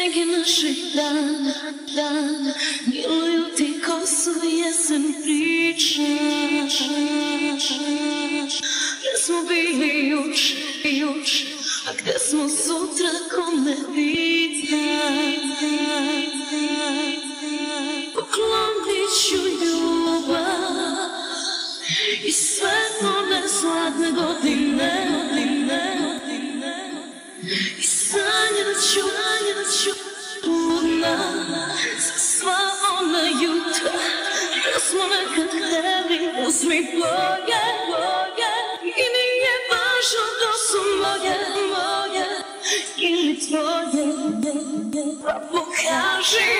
Neki naši dan, dan Miluju ti kosu jesen priča Gdje smo bili juče, juče A gdje smo sutra kome pita Poklonit ću ljubav I sve one godine, godine. I sanjat ću, sva ona jutra Da smo nekad htjeli Uzmi boje, boje. I nije važno da su moje, moje Ili tvoje. Pa pokaži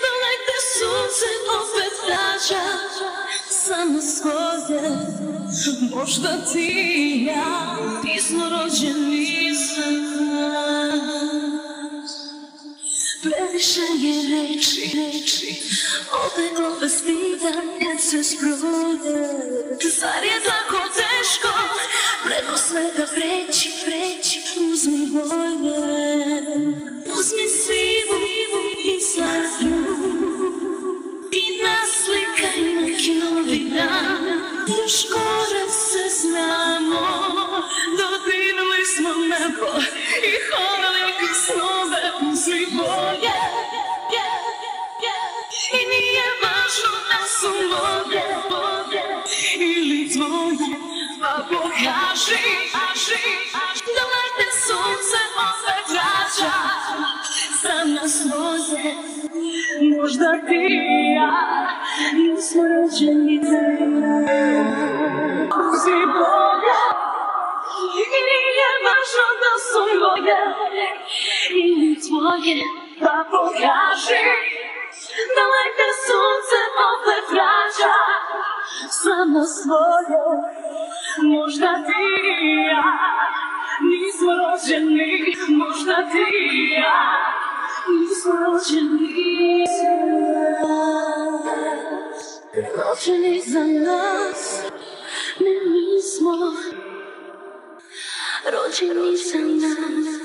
Da negde sunce opet rađa Samo svoje. Možda ti i ja Nismo rođeni za Previše je reči, reči Ove glave stidan kad se zbroje Zar je tako teško? Preko svega preći, preći Uzmi boje Uzmi sivu i zlatnu I naslikaj neki novi dan Još Pa pokaži Da lete sunce opet vraća. Za nas svoje Možda ti i ja. Nismo rođeni za Uzmi boje I nije važno da su moje Ili tvoje. Pa pokaži. Da lete sunce opet vraća. Samo svoje Možda ti i ja Nismo rođeni Možda ti i ja Nismo rođeni. Rođeni za nas Ne nismo. Rođeni za nas